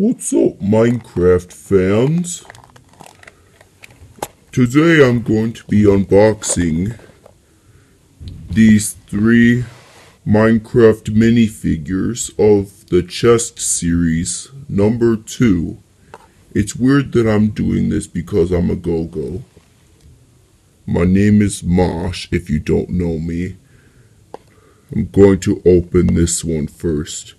What's up, Minecraft fans? Today I'm going to be unboxing these three Minecraft minifigures of the Chest series number two. It's weird that I'm doing this because I'm a go-go. My name is Mosh, if you don't know me. I'm going to open this one first.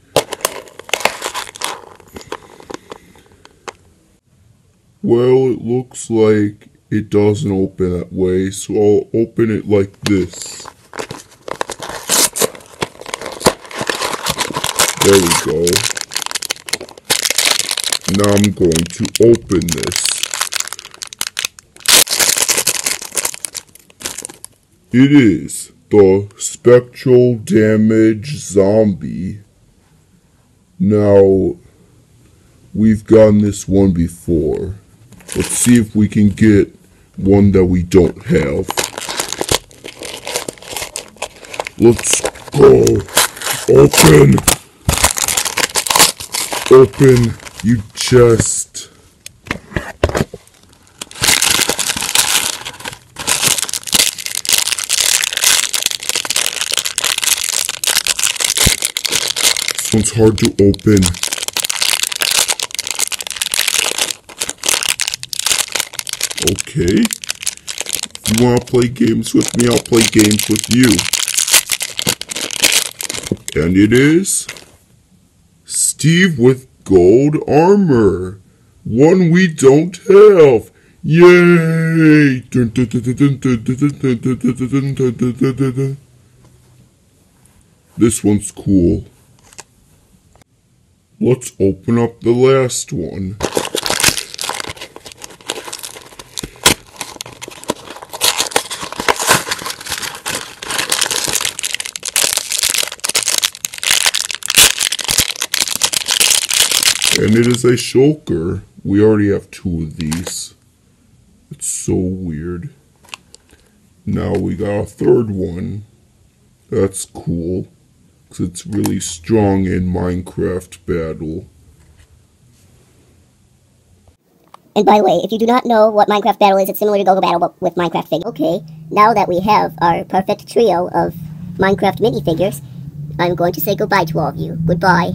Well, it looks like it doesn't open that way, so I'll open it like this. There we go. Now I'm going to open this. It is the Spectral Damage Zombie. Now, we've gotten this one before. Let's see if we can get one that we don't have. Let's go. Open. Open, you chest. This one's hard to open. Okay. If you want to play games with me, I'll play games with you. And it is Steve with gold armor. One we don't have. Yay! This one's cool. Let's open up the last one. And it is a shulker. We already have two of these. It's so weird. Now we got a third one. That's cool. Because it's really strong in Minecraft battle. And by the way, if you do not know what Minecraft Battle is, it's similar to GoGo Battle, but with Minecraft figures. Okay, now that we have our perfect trio of Minecraft minifigures, I'm going to say goodbye to all of you. Goodbye.